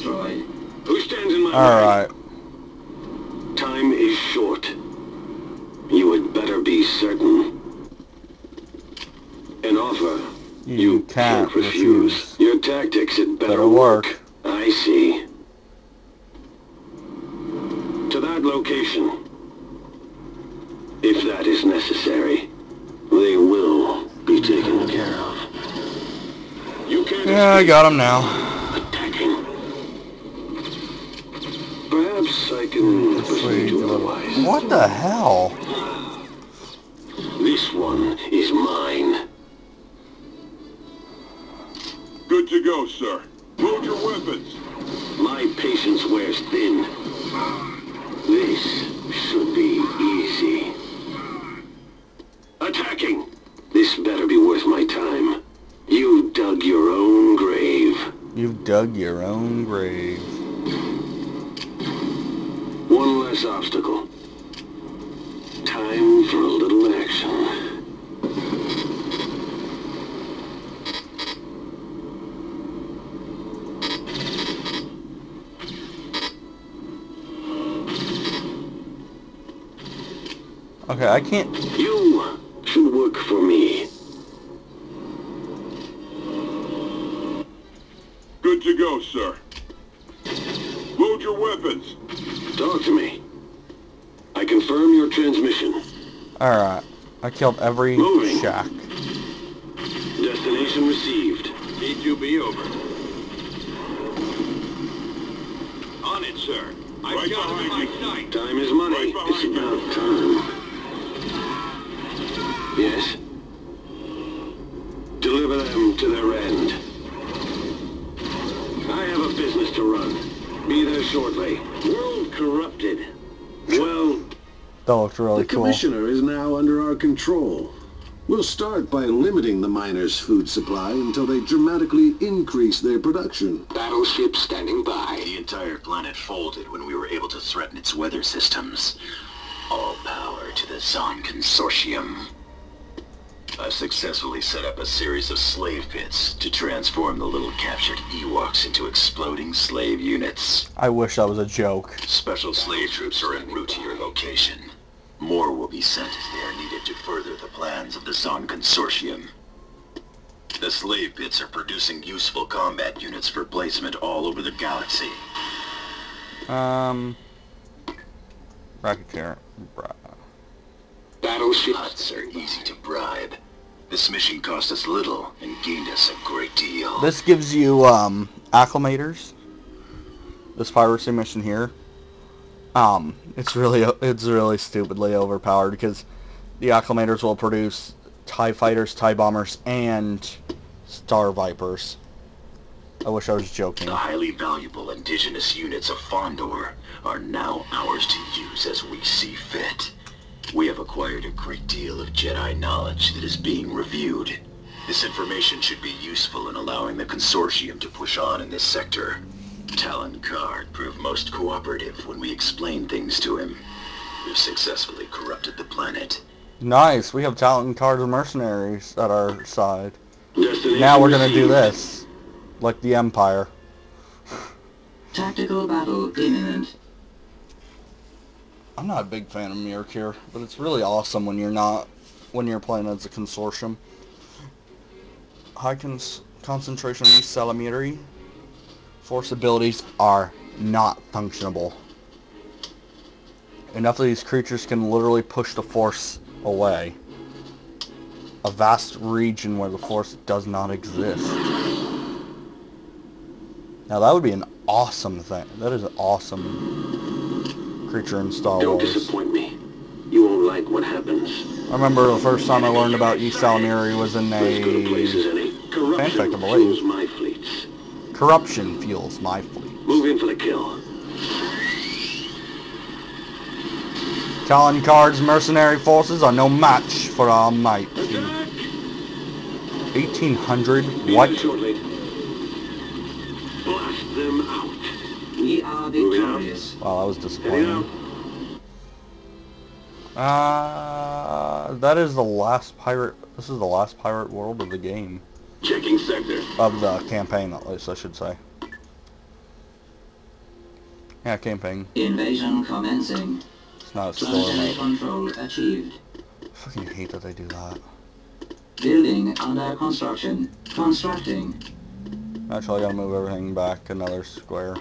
destroyed. Who stands in my way? Alright. Time is short. You had better be certain. An offer You, can't refuse. Your tactics had better, Better work. I see. To that location. If that is necessary, they will be taken care of. You can't Yeah, I got him now. attacking. Perhaps I can persuade you otherwise. What the hell? This one is mine. Good to go, sir. Load your weapons. My patience wears thin. This should be easy. Attacking! This better be worth my time. You dug your own grave. You've dug your own grave. One less obstacle. Time for a little action. Okay, I can't... You should work for me. Good to go, sir. Load your weapons. Talk to me. I confirm your transmission. Alright. I killed every Moving. shack. Destination received. E2B over. On it, sir. I've Right got him in my behind sight. Time is money. Right it's about time. Yes. Deliver them to their end. I have a business to run. Be there shortly. World corrupted. Well, That looked really the cool. commissioner is now under our control. We'll start by limiting the miners' food supply until they dramatically increase their production. battleship standing by. The entire planet folded when we were able to threaten its weather systems. All power to the Zann Consortium. I've successfully set up a series of slave pits to transform the little captured Ewoks into exploding slave units. I wish that was a joke. Special slave troops are en route to your location. More will be sent as they are needed to further the plans of the Zann Consortium. The slave pits are producing useful combat units for placement all over the galaxy. Um... Racketeer. Bruh. Battleship. Huts are easy to bribe. This mission cost us little and gained us a great deal. This gives you, um, acclamators. This piracy mission here. Um, it's really, it's really stupidly overpowered because the acclamators will produce TIE fighters, TIE bombers, and Star Vipers. I wish I was joking. The highly valuable indigenous units of Fondor are now ours to use as we see fit. We have acquired a great deal of Jedi knowledge that is being reviewed. This information should be useful in allowing the Consortium to push on in this sector. Talon Karrde proved most cooperative when we explained things to him. We've successfully corrupted the planet. Nice, we have Talon Karrde's and mercenaries at our side. Now we're gonna do this. Like the Empire. Tactical battle imminent. I'm not a big fan of Myrkr, but it's really awesome when you're not, when you're playing as a consortium. High cons concentration of these ysalamiri. Force abilities are not functionable. Enough of these creatures can literally push the force away. A vast region where the force does not exist. Now that would be an awesome thing. That is an awesome creature in Star Don't Wars. disappoint me. You won't like what happens. I remember the first time I learned about ysalamiri was in a place as a any. Corruption fanfic, I believe. Fuels my fleets. corruption fuels my fleet. Move in for the kill. Talon Karrde's mercenary forces are no match for our might. 1800? What? Blast them out. We are Moving out. victorious. Wow, that was Heading out. disappointing. Uh, that is the last pirate. This is the last pirate world of the game. Checking sector. Of the campaign, at least, I should say. Yeah, campaign. Invasion commencing. It's not a store. Control achieved. I fucking hate that they do that. Building under construction. Constructing. Actually, I gotta move everything back another square.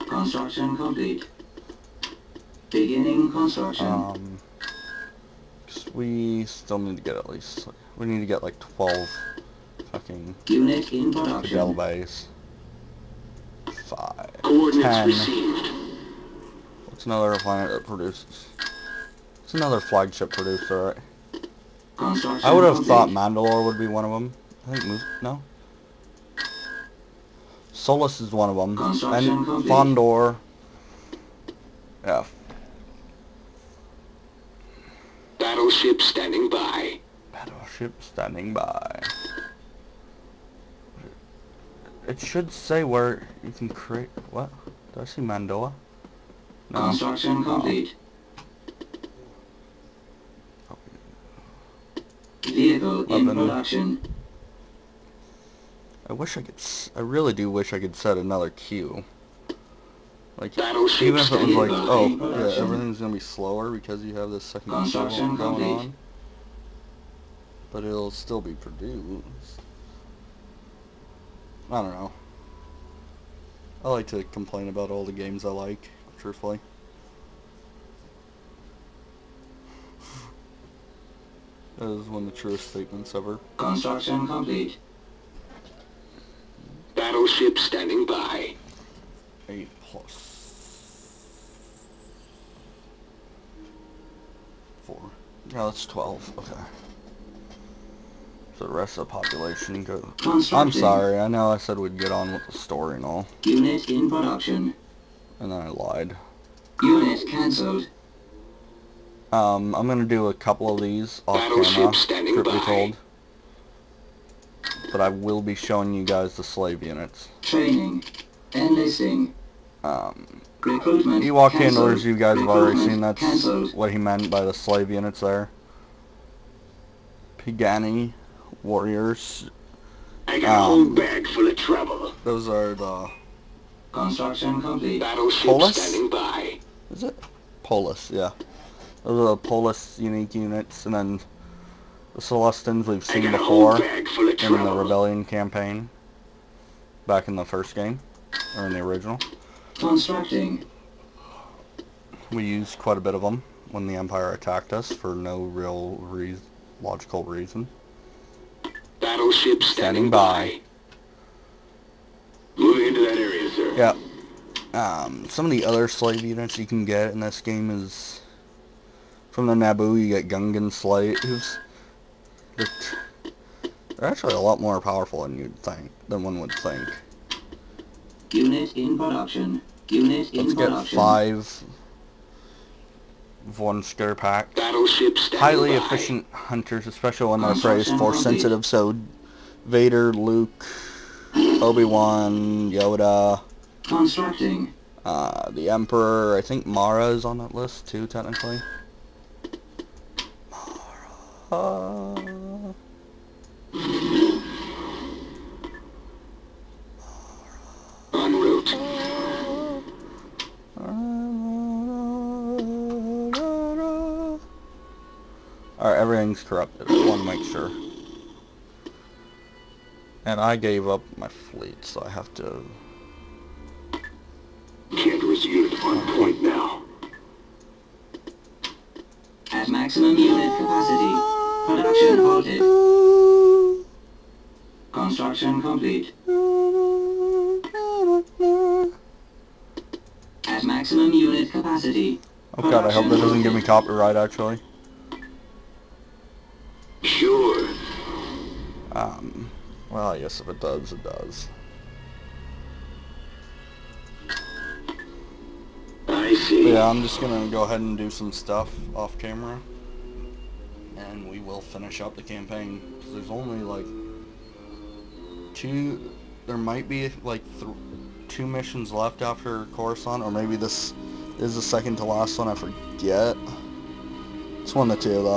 Construction complete. Beginning construction. Um, we still need to get at least, we need to get like 12 fucking Unit in production. Five. Coordinates Ten. received. What's another planet that produces? It's another flagship producer, right? Construction I would have thought Mandalore would be one of them. I think, no? Solus is one of them. And. Fondor. Yeah, Battleship standing by. Battleship standing by. It should say where you can create. What? Did I see Mandoa? No. Construction complete. Vehicle in production. I wish I could. S- I really do wish I could set another queue. Like even if it was like, oh yeah, everything's gonna be slower because you have this second going on. But it'll still be produced. I don't know. I like to complain about all the games I like, truthfully. That is one of the truest statements ever. Construction complete. Battleship standing by. Eight plus Yeah, that's twelve. Okay. So the rest of the population. I'm sorry. I know I said we'd get on with the story and all, Unit in production. and then I lied. Unit cancelled. Um, I'm gonna do a couple of these off camera, strictly by. told. But I will be showing you guys the slave units. Training. Enlisting. Um, Cancelled. handlers, you guys have already seen that's what he meant by the slave units there. Pagani warriors, I got a whole Um, bag full of trouble. those are the, Construction complete. Battleship Polis? standing by. is it? Polis, yeah. Those are the Polis unique units, and then the Celestins we've seen got a whole before bag full of in the. Rebellion campaign, back in the first game, or in the original. Constructing. We used quite a bit of them when the Empire attacked us for no real rea- logical reason. Battleship standing, Standing by. Moving into that area, sir. Yeah. Um, some of the other slave units you can get in this game is from the Naboo. You get Gungan slaves. They're, they're actually a lot more powerful than you'd think, than one would think. Unit in production. Unit in Let's get production. five Vornskr pack. Highly by. efficient hunters, especially when they're praised for sensitive. So, Vader, Luke, Obi Wan, Yoda, Constructing. uh, the Emperor. I think Mara is on that list too, technically. Mara. En route. Alright, everything's corrupted. I want to make sure. And I gave up my fleet, so I have to... Cantor's unit on point now. At maximum unit capacity. Production halted. Construction complete. At maximum unit capacity. Oh god, I hope that doesn't give me copyright, actually. Sure. Um, well, I guess if it does, it does. I see. yeah, I'm just gonna go ahead and do some stuff off camera. And we will finish up the campaign. 'Cause there's only like two, there might be like th- two missions left after Coruscant, or maybe this is the second to last one, I forget. It's one of the two though.